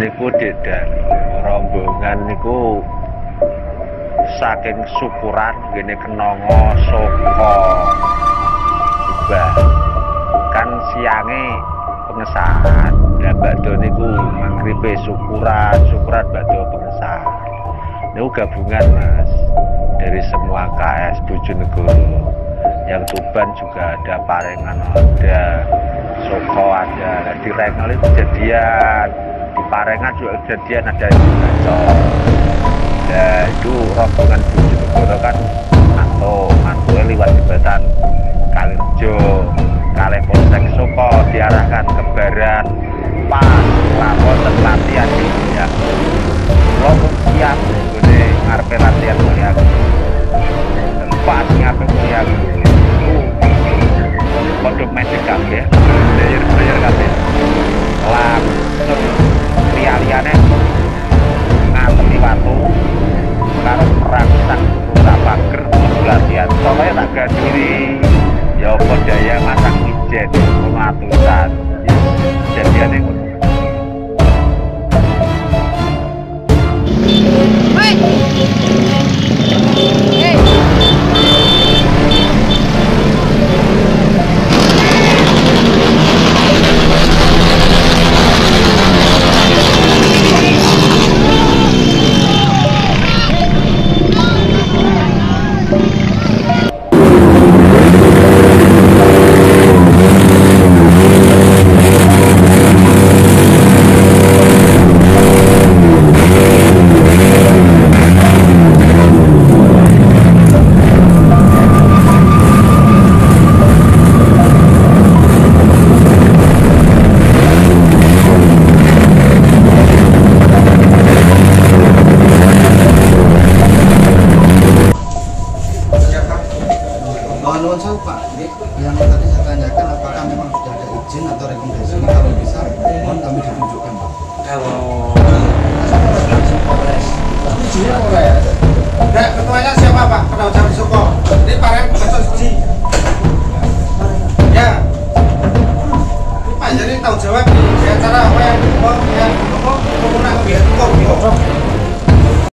niku dedan rombongan niku saking syukuran gini kenongo soko ubah kan siange pengesahan dan bado niku mangkribe syukuran syukuran bado pengesahan. Niku gabungan mas dari semua KS Bojonegoro. Yang Tuban juga ada Parengan ada Soko ada. Di Rengal itu kejadian di Parengan juga kejadian ada di Bacol ya itu rombongan Bojonegoro kan mantu mantu liwat jembatan Kalirjo kalih Polsek Soko diarahkan ke barat. Pas lapor latihan di ya lo siap gue ngarepe latihan mulia pas ngarepe mulia kodok medek kabeh tak gadiri ya apa daya masang ijen pengatusan Oh, nuan saya Pak. Yang tadi saya tanyakan apakah memang sudah ada izin atau rekomendasi? Kalau bisa, mohon kami ditunjukkan Pak. Kalau Polres. Izin ya Polres. Nah, ketuanya siapa Pak? Kenal Jam Suko. Ini Pak Rem Besok Suci. Ya. Ini Pak jadi tahu jawab di acara apa yang